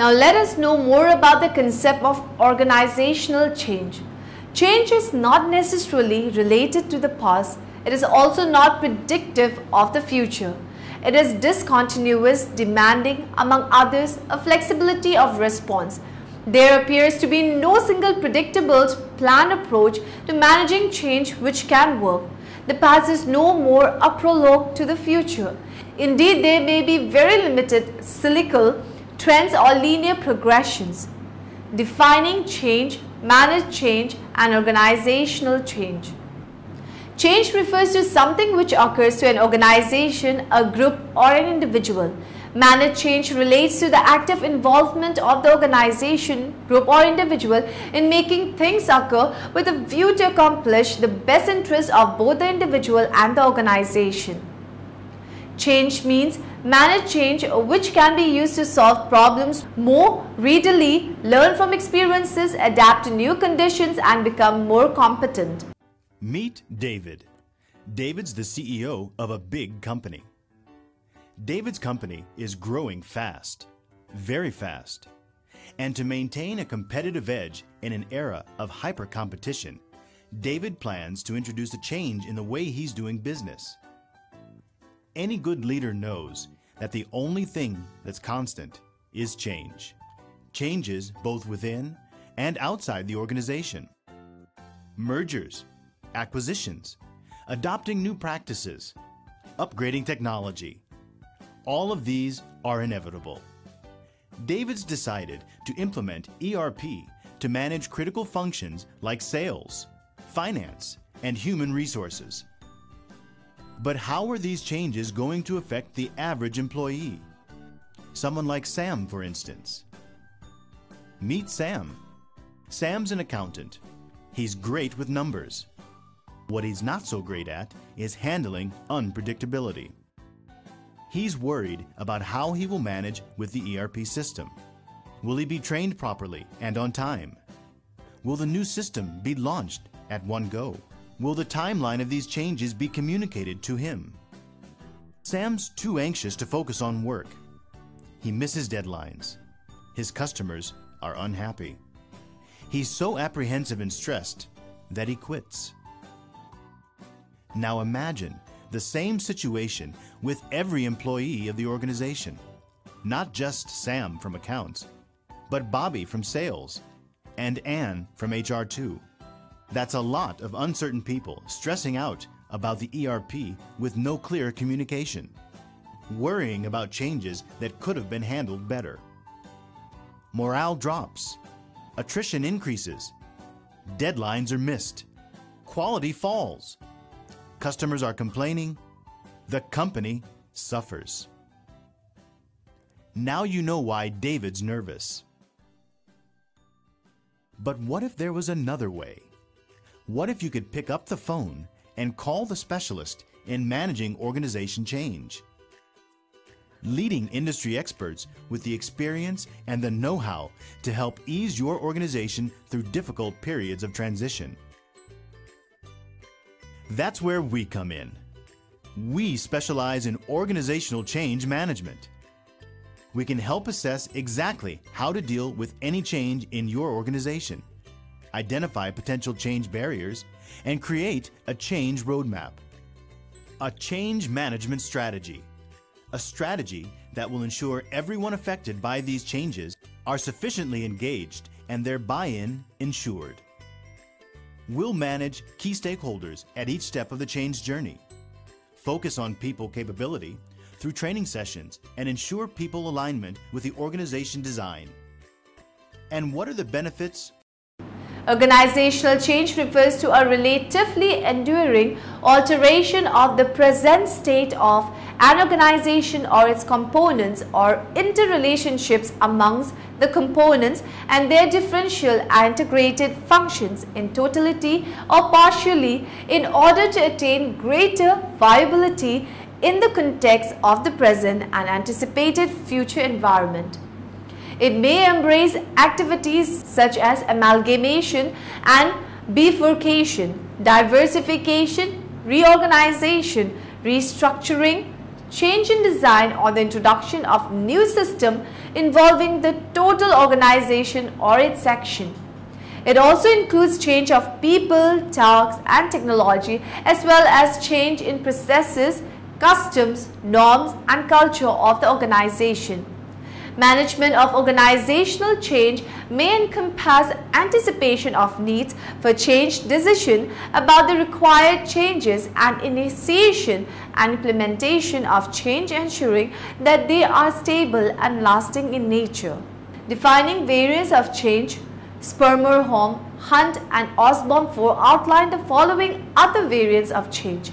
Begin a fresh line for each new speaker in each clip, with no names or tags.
Now let us know more about the concept of organizational change. Change is not necessarily related to the past, it is also not predictive of the future. It is discontinuous, demanding, among others, a flexibility of response. There appears to be no single predictable plan approach to managing change which can work. The past is no more a prologue to the future. Indeed, there may be very limited cyclical trends or linear progressions. Defining change, managed change and organizational change. Change refers to something which occurs to an organization, a group or an individual. Managed change relates to the active involvement of the organization, group or individual in making things occur with a view to accomplish the best interests of both the individual and the organization. Change means managed change which can be used to solve problems more readily, learn from experiences, adapt to new conditions and become more competent.
Meet David. David's the CEO of a big company. David's company is growing fast, very fast. And to maintain a competitive edge in an era of hyper competition, David plans to introduce a change in the way he's doing business. Any good leader knows that the only thing that's constant is change. Changes both within and outside the organization. Mergers, acquisitions, adopting new practices, upgrading technology. All of these are inevitable. David's decided to implement ERP to manage critical functions like sales, finance, and human resources. But how are these changes going to affect the average employee? Someone like Sam, for instance. Meet Sam. Sam's an accountant. He's great with numbers. What he's not so great at is handling unpredictability. He's worried about how he will manage with the ERP system. Will he be trained properly and on time? Will the new system be launched at one go? Will the timeline of these changes be communicated to him? Sam's too anxious to focus on work. He misses deadlines. His customers are unhappy. He's so apprehensive and stressed that he quits. Now imagine the same situation with every employee of the organization. Not just Sam from accounts, but Bobby from sales and Ann from HR too. That's a lot of uncertain people stressing out about the ERP with no clear communication, worrying about changes that could have been handled better. Morale drops, attrition increases, deadlines are missed, quality falls, customers are complaining, the company suffers. Now you know why David's nervous. But what if there was another way? What if you could pick up the phone and call the specialist in managing organization change? Leading industry experts with the experience and the know how to help ease your organization through difficult periods of transition. That's where we come in. We specialize in organizational change management. We can help assess exactly how to deal with any change in your organization, identify potential change barriers, and create a change roadmap. A change management strategy. A strategy that will ensure everyone affected by these changes are sufficiently engaged and their buy-in ensured. We'll manage key stakeholders at each step of the change journey, focus on people capability through training sessions, and ensure people alignment with the organization design. And what are the benefits
Organizational change refers to a relatively enduring alteration of the present state of an organization or its components or interrelationships amongst the components and their differential and integrated functions in totality or partially in order to attain greater viability in the context of the present and anticipated future environment. It may embrace activities such as amalgamation and bifurcation, diversification, reorganization, restructuring, change in design or the introduction of new system involving the total organization or its section. It also includes change of people, tasks and technology as well as change in processes, customs, norms and culture of the organization. Management of organizational change may encompass anticipation of needs for change decision about the required changes and initiation and implementation of change ensuring that they are stable and lasting in nature. Defining variants of change, Schermerhorn, Hunt and Osborn 4 outline the following other variants of change.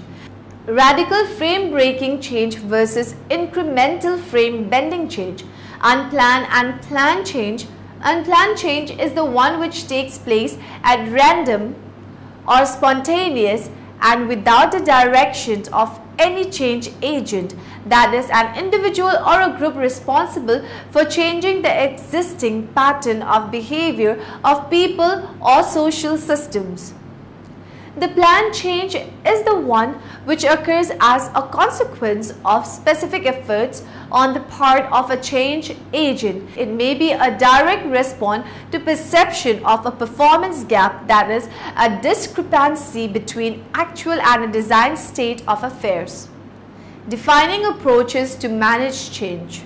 Radical frame breaking change versus incremental frame bending change unplanned and planned change. Unplanned change is the one which takes place at random or spontaneous and without the direction of any change agent that is an individual or a group responsible for changing the existing pattern of behavior of people or social systems. The planned change is the one which occurs as a consequence of specific efforts on the part of a change agent. It may be a direct response to perception of a performance gap that is a discrepancy between actual and a designed state of affairs. Defining approaches to manage change.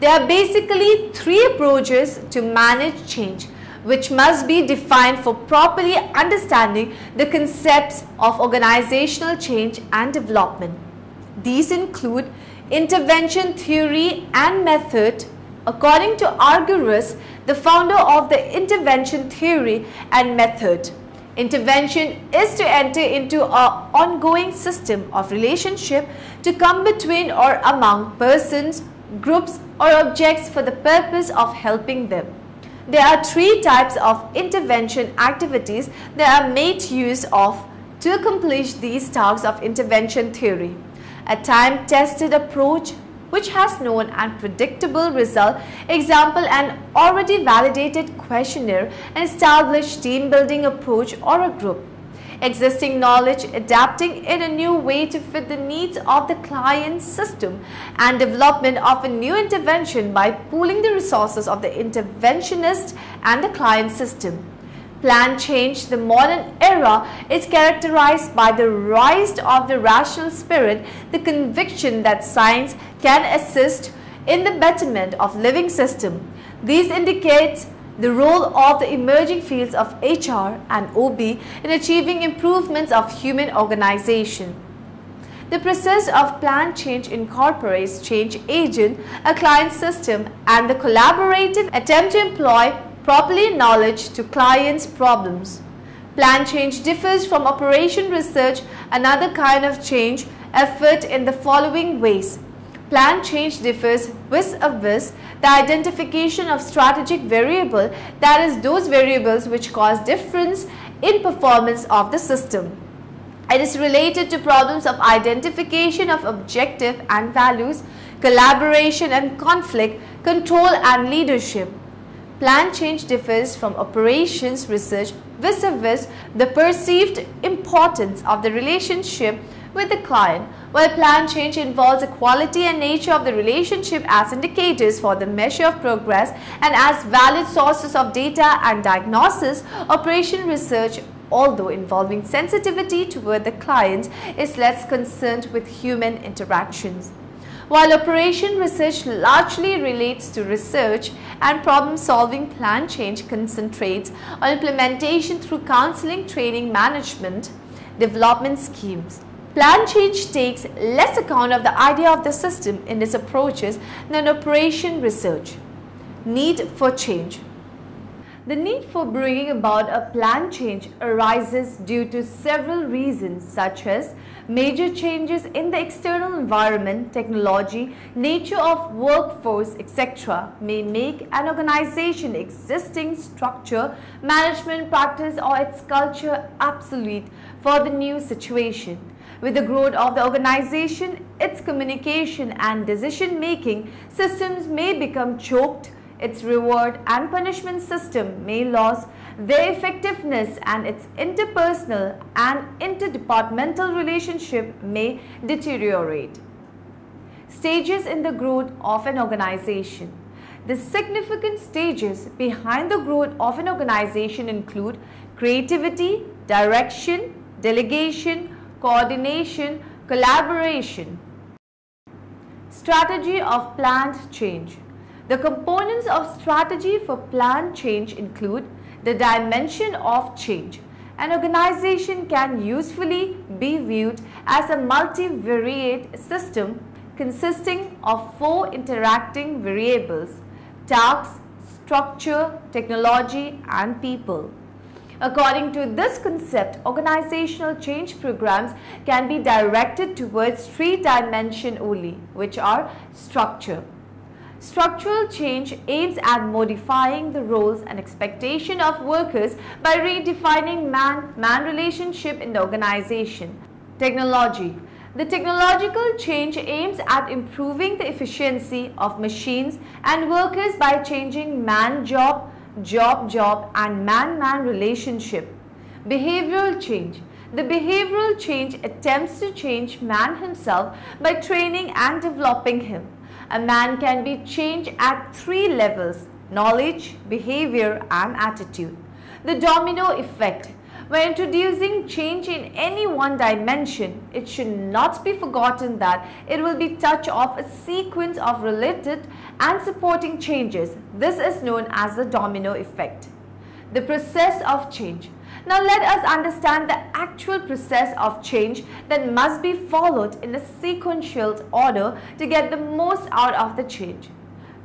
There are basically three approaches to manage change which must be defined for properly understanding the concepts of organizational change and development. These include intervention theory and method. According to Argyris, the founder of the intervention theory and method, intervention is to enter into an ongoing system of relationship to come between or among persons, groups or objects for the purpose of helping them. There are three types of intervention activities that are made use of to accomplish these tasks of intervention theory. A time-tested approach which has known and predictable result, example an already validated questionnaire, an established team building approach or a group existing knowledge, adapting in a new way to fit the needs of the client system, and development of a new intervention by pooling the resources of the interventionist and the client system. Plan change, the modern era is characterized by the rise of the rational spirit, the conviction that science can assist in the betterment of living system. These indicate the role of the emerging fields of HR and OB in achieving improvements of human organization. The process of plan change incorporates change agent, a client system and the collaborative attempt to employ properly knowledge to clients' problems. Plan change differs from operation research, another kind of change effort in the following ways. Plan change differs vis-a-vis the identification of strategic variable that is those variables which cause difference in performance of the system. It is related to problems of identification of objective and values, collaboration and conflict, control and leadership. Plan change differs from operations research vis-a-vis -vis the perceived importance of the relationship with the client, while plan change involves the quality and nature of the relationship as indicators for the measure of progress and as valid sources of data and diagnosis, operation research although involving sensitivity toward the client is less concerned with human interactions. While operation research largely relates to research and problem solving plan change concentrates on implementation through counseling, training, management, development schemes. Plan change takes less account of the idea of the system in its approaches than operation research. Need for change. The need for bringing about a plan change arises due to several reasons such as major changes in the external environment, technology, nature of workforce, etc. may make an organization existing structure, management practice or its culture obsolete for the new situation. With the growth of the organization, its communication and decision-making systems may become choked, its reward and punishment system may lose their effectiveness and its interpersonal and interdepartmental relationship may deteriorate. stages in the growth of an organization. The significant stages behind the growth of an organization include creativity, direction, delegation, coordination, collaboration. Strategy of planned change. The components of strategy for planned change include the dimension of change. An organization can usefully be viewed as a multivariate system consisting of four interacting variables tasks, structure, technology and people. According to this concept, organizational change programs can be directed towards three dimensions only, which are structure. Structural change aims at modifying the roles and expectation of workers by redefining man-man relationship in the organization. Technology. The technological change aims at improving the efficiency of machines and workers by changing man-job, job-job and man-man relationship. Behavioral change. The behavioral change attempts to change man himself by training and developing him. A man can be changed at three levels knowledge, behavior and attitude. The domino effect. When introducing change in any one dimension, it should not be forgotten that it will be touch of a sequence of related and supporting changes. This is known as the domino effect. The process of change. Now let us understand the actual process of change that must be followed in a sequential order to get the most out of the change.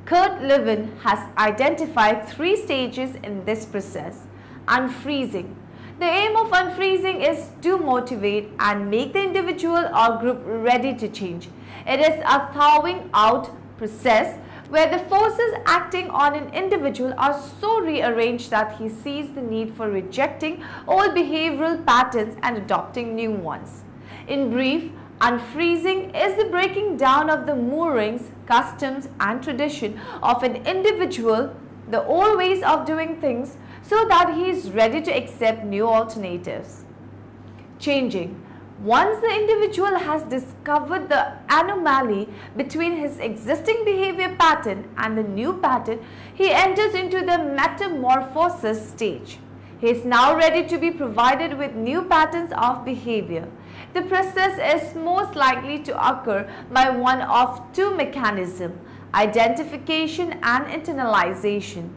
Kurt Lewin has identified three stages in this process. Unfreezing. The aim of unfreezing is to motivate and make the individual or group ready to change. It is a thawing out process where the forces acting on an individual are so rearranged that he sees the need for rejecting old behavioral patterns and adopting new ones. In brief, unfreezing is the breaking down of the moorings, customs and tradition of an individual, the old ways of doing things so that he is ready to accept new alternatives. Changing once the individual has discovered the anomaly between his existing behavior pattern and the new pattern, he enters into the metamorphosis stage. He is now ready to be provided with new patterns of behavior. The process is most likely to occur by one of two mechanisms, identification and internalization.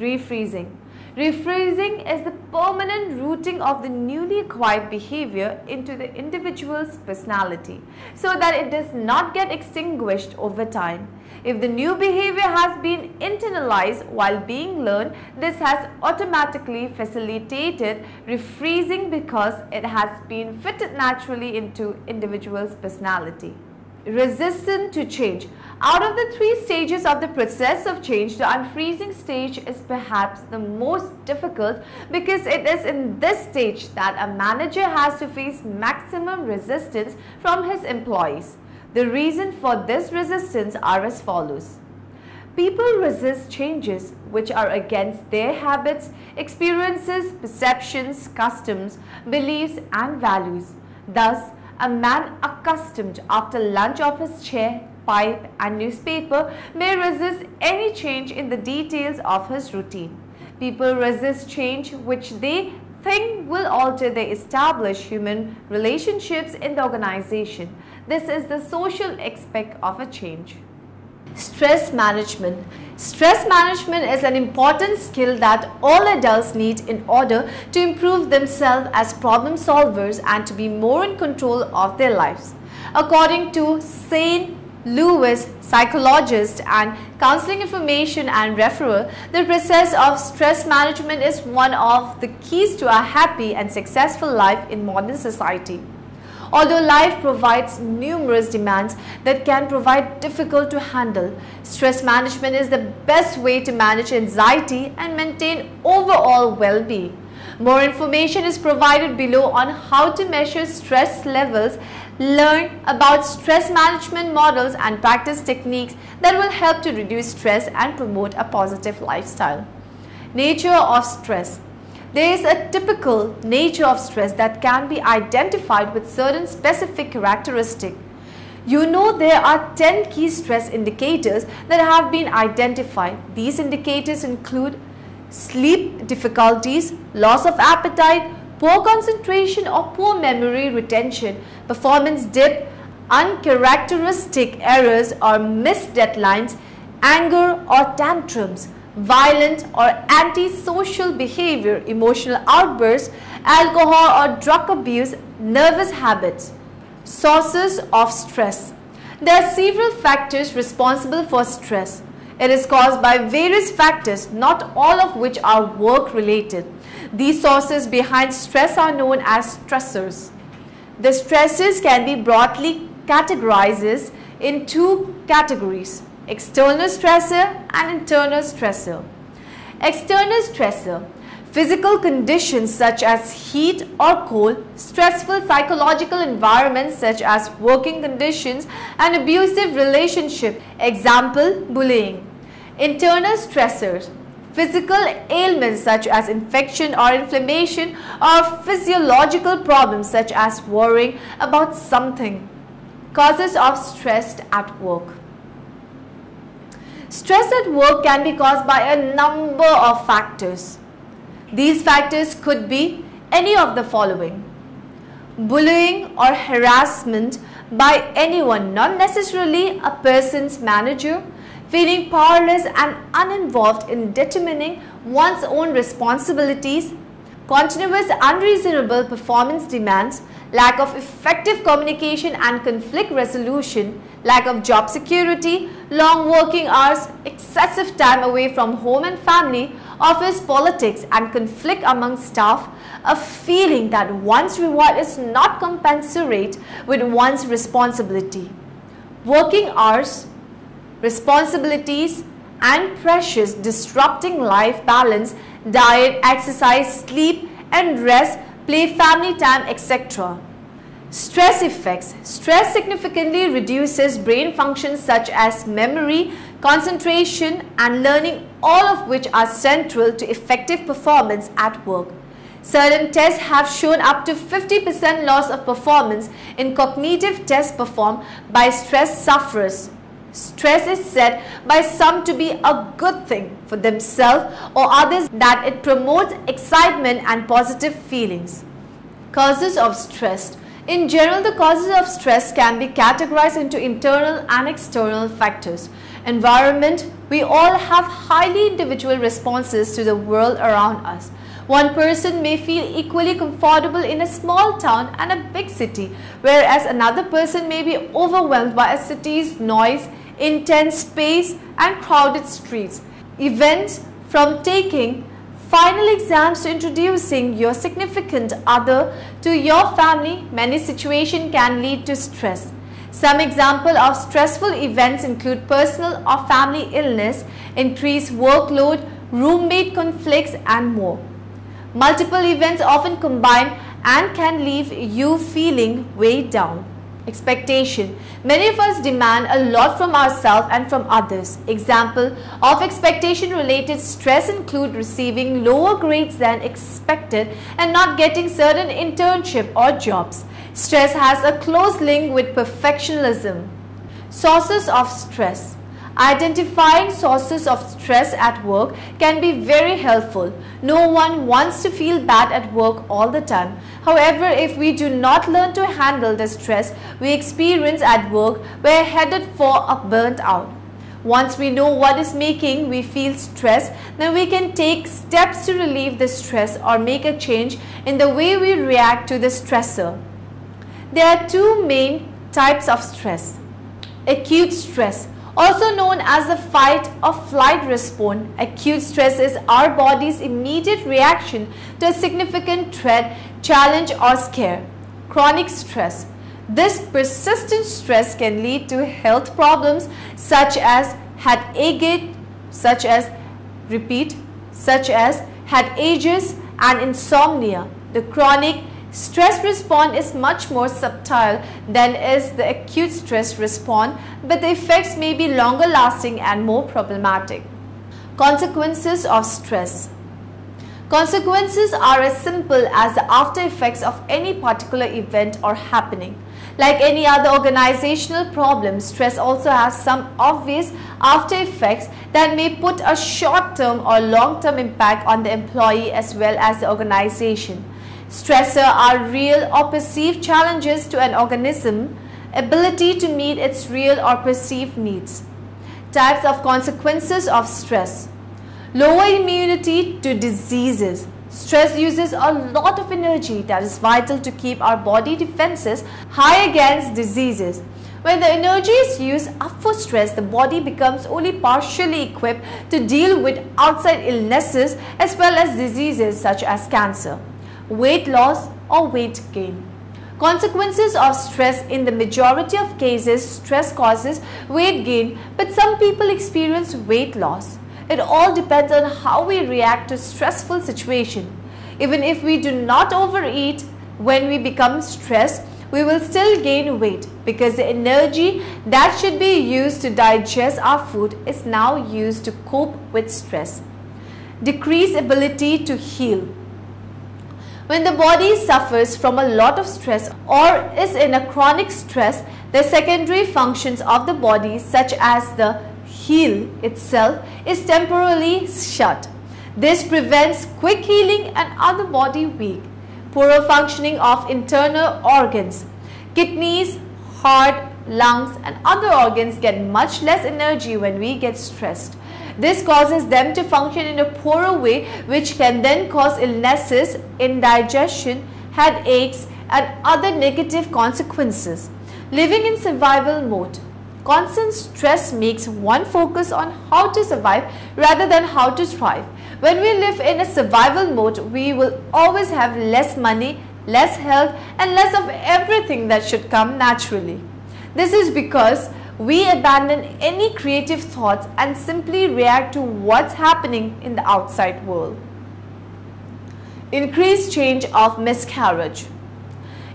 Refreezing Refreezing is the permanent rooting of the newly acquired behavior into the individual's personality so that it does not get extinguished over time. If the new behavior has been internalized while being learned, this has automatically facilitated refreezing because it has been fitted naturally into individual's personality resistant to change. Out of the three stages of the process of change, the unfreezing stage is perhaps the most difficult because it is in this stage that a manager has to face maximum resistance from his employees. The reason for this resistance are as follows. People resist changes which are against their habits, experiences, perceptions, customs, beliefs and values. Thus, a man accustomed after lunch of his chair, pipe and newspaper may resist any change in the details of his routine. People resist change which they think will alter the established human relationships in the organization. This is the social aspect of a change. Stress management. Stress management is an important skill that all adults need in order to improve themselves as problem solvers and to be more in control of their lives. According to St. Louis psychologist and counseling information and referral, the process of stress management is one of the keys to a happy and successful life in modern society. Although life provides numerous demands that can provide difficult to handle, stress management is the best way to manage anxiety and maintain overall well-being. More information is provided below on how to measure stress levels, learn about stress management models and practice techniques that will help to reduce stress and promote a positive lifestyle. Nature of stress there is a typical nature of stress that can be identified with certain specific characteristics. You know there are 10 key stress indicators that have been identified. These indicators include sleep difficulties, loss of appetite, poor concentration or poor memory retention, performance dip, uncharacteristic errors or missed deadlines, anger or tantrums, violent or antisocial behavior, emotional outbursts, alcohol or drug abuse, nervous habits. Sources of stress. There are several factors responsible for stress. It is caused by various factors, not all of which are work related. These sources behind stress are known as stressors. The stresses can be broadly categorized in two categories, external stressor and internal stressor. External stressor Physical conditions such as heat or cold, stressful psychological environments such as working conditions and abusive relationship, example bullying. Internal stressors, physical ailments such as infection or inflammation or physiological problems such as worrying about something. Causes of stress at work. Stress at work can be caused by a number of factors. These factors could be any of the following. Bullying or harassment by anyone, not necessarily a person's manager, feeling powerless and uninvolved in determining one's own responsibilities, continuous unreasonable performance demands, lack of effective communication and conflict resolution, lack of job security, long working hours, excessive time away from home and family, office politics and conflict among staff, a feeling that one's reward is not commensurate with one's responsibility. Working hours, responsibilities and pressures disrupting life balance, diet, exercise, sleep and rest, play, family time, etc. Stress effects. Stress significantly reduces brain functions such as memory, concentration and learning all of which are central to effective performance at work. Certain tests have shown up to 50% loss of performance in cognitive tests performed by stress sufferers. Stress is said by some to be a good thing for themselves or others that it promotes excitement and positive feelings. Causes of stress in general, the causes of stress can be categorized into internal and external factors. Environment, we all have highly individual responses to the world around us. One person may feel equally comfortable in a small town and a big city, whereas another person may be overwhelmed by a city's noise, intense space and crowded streets. Events from taking final exams to introducing your significant other to your family, many situations can lead to stress. Some example of stressful events include personal or family illness, increased workload, roommate conflicts and more. Multiple events often combine and can leave you feeling weighed down. Expectation. Many of us demand a lot from ourselves and from others. Example of expectation related stress include receiving lower grades than expected and not getting certain internship or jobs. Stress has a close link with perfectionism. Sources of stress. Identifying sources of stress at work can be very helpful. No one wants to feel bad at work all the time. However, if we do not learn to handle the stress we experience at work, we are headed for a burnt out. Once we know what is making we feel stress, then we can take steps to relieve the stress or make a change in the way we react to the stressor. There are two main types of stress. Acute stress also known as the fight or flight response, acute stress is our body's immediate reaction to a significant threat, challenge or scare. Chronic stress. This persistent stress can lead to health problems such as headache, such as repeat, such as headaches and insomnia. The chronic Stress response is much more subtle than is the acute stress response, but the effects may be longer lasting and more problematic. Consequences of stress Consequences are as simple as the after effects of any particular event or happening. Like any other organizational problem, stress also has some obvious after effects that may put a short-term or long-term impact on the employee as well as the organization. Stressors are real or perceived challenges to an organism ability to meet its real or perceived needs. Types of consequences of stress. Lower immunity to diseases. Stress uses a lot of energy that is vital to keep our body defenses high against diseases. When the energy is used up for stress, the body becomes only partially equipped to deal with outside illnesses as well as diseases such as cancer, weight loss or weight gain. Consequences of stress in the majority of cases, stress causes weight gain, but some people experience weight loss. It all depends on how we react to stressful situation. Even if we do not overeat when we become stressed, we will still gain weight because the energy that should be used to digest our food is now used to cope with stress. Decrease ability to heal. When the body suffers from a lot of stress or is in a chronic stress, the secondary functions of the body such as the heal itself is temporarily shut. This prevents quick healing and other body weak. Poorer functioning of internal organs. Kidneys, heart, lungs and other organs get much less energy when we get stressed. This causes them to function in a poorer way which can then cause illnesses, indigestion, headaches and other negative consequences. Living in survival mode. Constant stress makes one focus on how to survive rather than how to thrive. When we live in a survival mode, we will always have less money, less health and less of everything that should come naturally. This is because we abandon any creative thoughts and simply react to what's happening in the outside world. Increased change of miscarriage.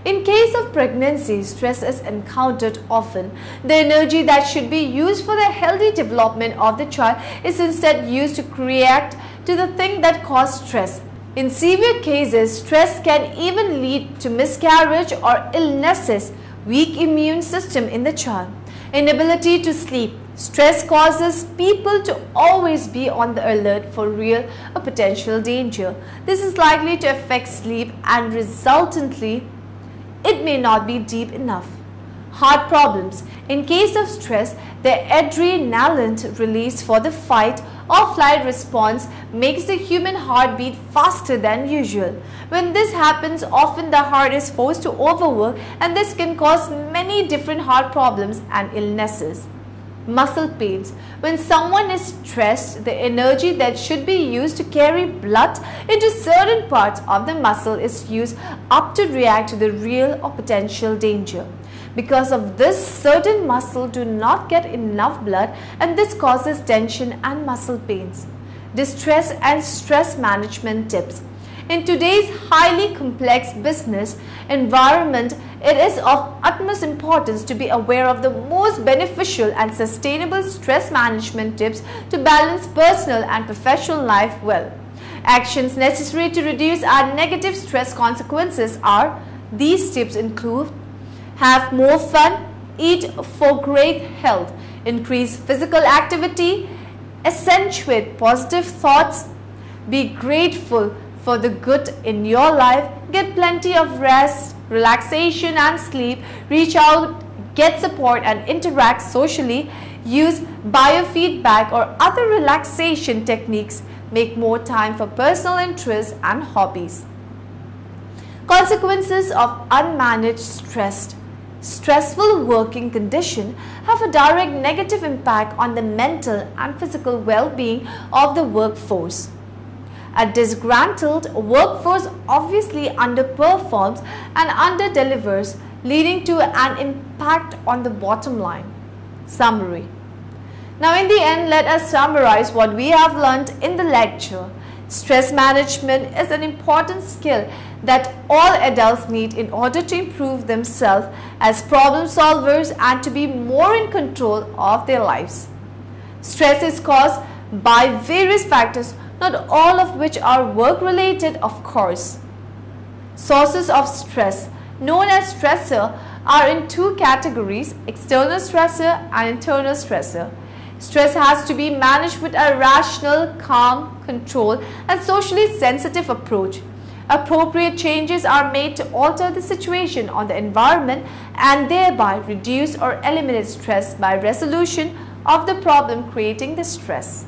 In case of pregnancy, stress is encountered often. The energy that should be used for the healthy development of the child is instead used to react to the thing that caused stress. In severe cases, stress can even lead to miscarriage or illnesses, weak immune system in the child. Inability to sleep. Stress causes people to always be on the alert for real or potential danger. This is likely to affect sleep and resultantly, it may not be deep enough. Heart problems. In case of stress, the adrenaline release for the fight or flight response makes the human heart beat faster than usual. When this happens, often the heart is forced to overwork and this can cause many different heart problems and illnesses. Muscle pains. When someone is stressed, the energy that should be used to carry blood into certain parts of the muscle is used up to react to the real or potential danger. Because of this, certain muscle do not get enough blood and this causes tension and muscle pains. Distress and stress management tips. In today's highly complex business environment, it is of utmost importance to be aware of the most beneficial and sustainable stress management tips to balance personal and professional life well. Actions necessary to reduce our negative stress consequences are these tips include have more fun, eat for great health, increase physical activity, accentuate positive thoughts, be grateful for the good in your life, get plenty of rest, relaxation and sleep, reach out, get support and interact socially, use biofeedback or other relaxation techniques, make more time for personal interests and hobbies. Consequences of unmanaged stress stressful working condition have a direct negative impact on the mental and physical well-being of the workforce. A disgruntled workforce obviously underperforms and underdelivers leading to an impact on the bottom line. Summary Now in the end let us summarize what we have learned in the lecture. Stress management is an important skill that all adults need in order to improve themselves as problem solvers and to be more in control of their lives. Stress is caused by various factors, not all of which are work related of course. Sources of stress known as stressor are in two categories, external stressor and internal stressor. Stress has to be managed with a rational, calm, controlled and socially sensitive approach. Appropriate changes are made to alter the situation on the environment and thereby reduce or eliminate stress by resolution of the problem creating the stress.